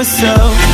myself.